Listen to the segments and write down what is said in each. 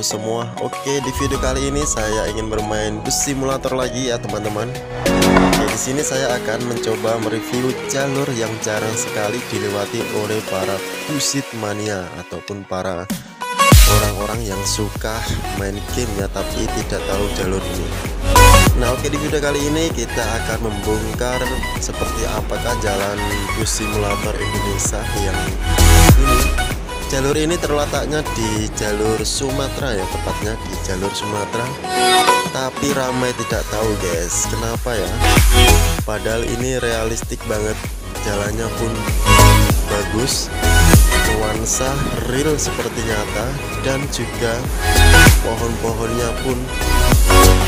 semua. Oke, di video kali ini saya ingin bermain bus simulator lagi ya teman-teman. Di sini saya akan mencoba mereview jalur yang jarang sekali dilewati oleh para busit mania ataupun para orang-orang yang suka main game ya tapi tidak tahu jalur ini. Nah oke di video kali ini kita akan membongkar seperti apakah jalan bus simulator Indonesia yang ini Jalur ini terletaknya di jalur Sumatera ya tepatnya di jalur Sumatera. Tapi ramai tidak tahu guys kenapa ya? Padahal ini realistik banget jalannya pun bagus nuansa real seperti nyata dan juga pohon-pohonnya pun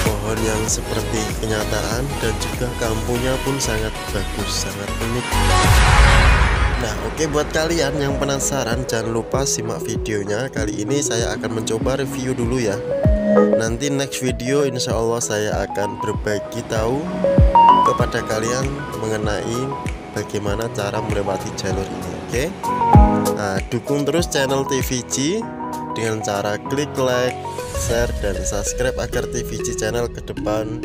pohon yang seperti kenyataan dan juga kampungnya pun sangat bagus sangat unik Nah oke okay, buat kalian yang penasaran jangan lupa simak videonya. Kali ini saya akan mencoba review dulu ya. Nanti next video insya Allah saya akan berbagi tahu kepada kalian mengenai bagaimana cara melewati jalur ini Oke? Okay? Nah dukung terus channel TVG dengan cara klik like, share, dan subscribe agar TVG channel ke depan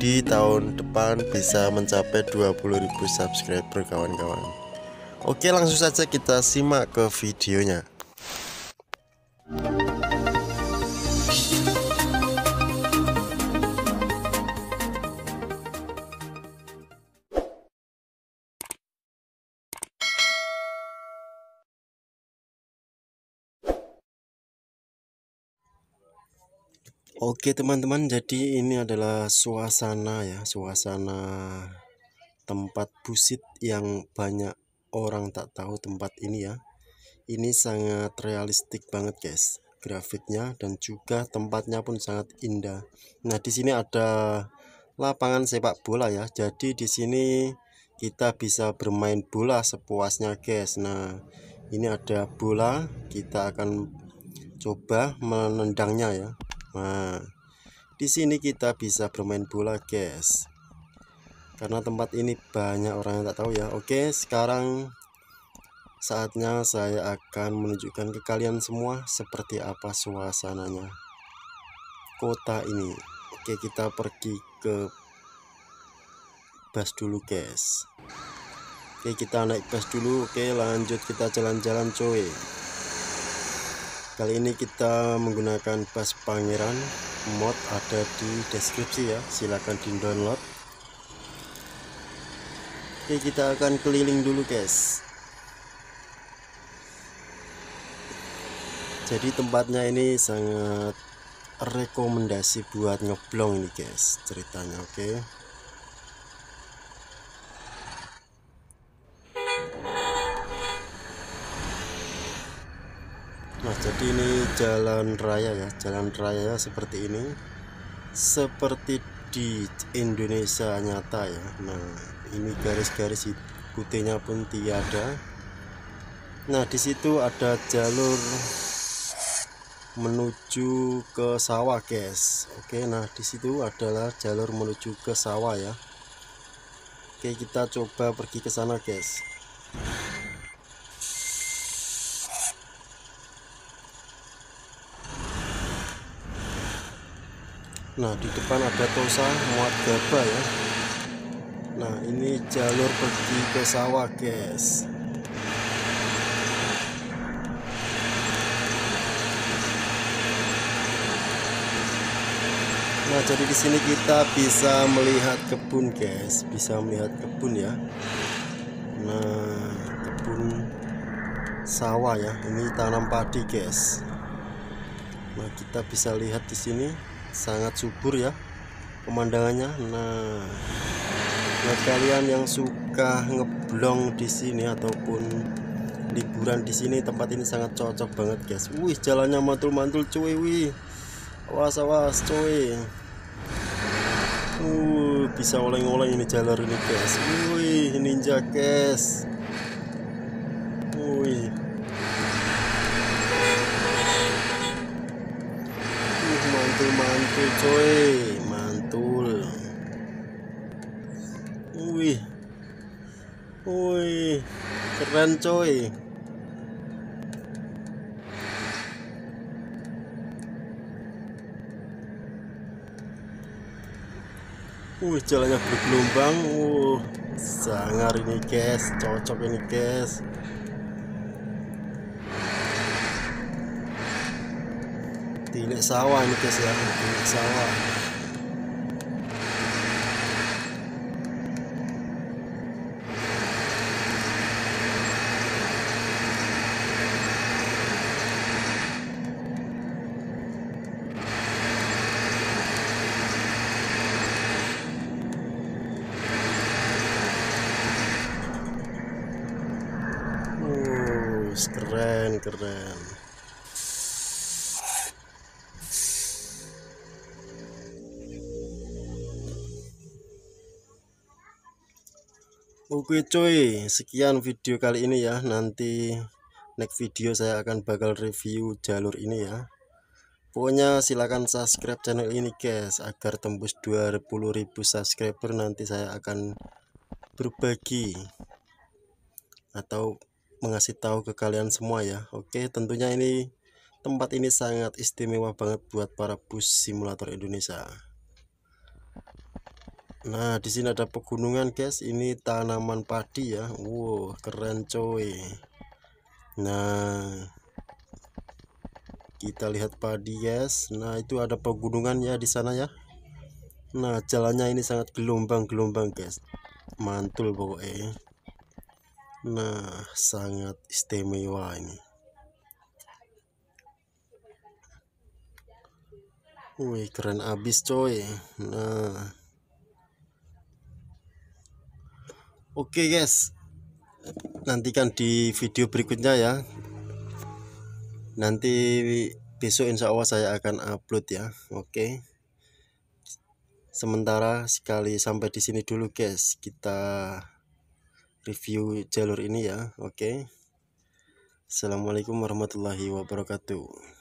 di tahun depan bisa mencapai 20.000 subscriber kawan-kawan Oke langsung saja kita simak ke videonya. Oke teman-teman jadi ini adalah suasana ya suasana tempat busit yang banyak orang tak tahu tempat ini ya. Ini sangat realistik banget guys. Grafiknya dan juga tempatnya pun sangat indah. Nah di sini ada lapangan sepak bola ya. Jadi di sini kita bisa bermain bola sepuasnya guys. Nah ini ada bola. Kita akan coba menendangnya ya. Nah di sini kita bisa bermain bola guys karena tempat ini banyak orang yang tak tahu ya. Oke sekarang saatnya saya akan menunjukkan ke kalian semua seperti apa suasananya. Kota ini. Oke kita pergi ke bus dulu guys. Oke kita naik bus dulu. Oke lanjut kita jalan-jalan coy. Kali ini kita menggunakan bus pangeran. Mod ada di deskripsi ya. Silahkan di download Oke kita akan keliling dulu guys. Jadi tempatnya ini sangat rekomendasi buat ngeblong ini guys ceritanya oke? Nah jadi ini jalan raya ya jalan raya seperti ini. Seperti di Indonesia nyata ya. Nah ini garis-garis putihnya pun tiada. Nah di situ ada jalur menuju ke sawah guys. Oke nah di situ adalah jalur menuju ke sawah ya. Oke kita coba pergi ke sana guys. Nah di depan ada Tosa muat gaba ya Nah ini jalur pergi ke sawah guys. Nah jadi di sini kita bisa melihat kebun guys. Bisa melihat kebun ya. Nah kebun sawah ya. Ini tanam padi guys. Nah kita bisa lihat di sini. Sangat subur ya pemandangannya. Nah buat kalian yang suka ngeblong di sini ataupun liburan di sini tempat ini sangat cocok banget guys. Wih jalannya mantul-mantul cuy wih. Awas awas cuy. Uh bisa oleng-oleng ini jalur ini guys. Wih ninja guys. Wih. Mantul-mantul cuy keren coy uh jalannya bergelombang. Uh sangar ini guys. Cocok ini guys. Tidak sawah ini guys ya. Tidak sawah. Keren keren Oke cuy, sekian video kali ini ya. Nanti next video saya akan bakal review jalur ini ya. Pokoknya silahkan subscribe channel ini guys agar tembus 20.000 subscriber nanti saya akan berbagi atau mengasih tahu ke kalian semua ya. Oke, tentunya ini tempat ini sangat istimewa banget buat para bus simulator Indonesia. Nah, di sini ada pegunungan, guys. Ini tanaman padi ya. Wow, keren coy. Nah, kita lihat padi, guys. Nah, itu ada pegunungan ya di sana ya. Nah, jalannya ini sangat gelombang-gelombang, guys. Mantul pokoknya. Nah, sangat istimewa ini. Wih, keren abis coy. Nah, Oke guys. Nantikan di video berikutnya ya. Nanti besok insya Allah saya akan upload ya. Oke. Sementara sekali sampai di sini dulu guys. Kita review jalur ini ya. Oke. Assalamualaikum warahmatullahi wabarakatuh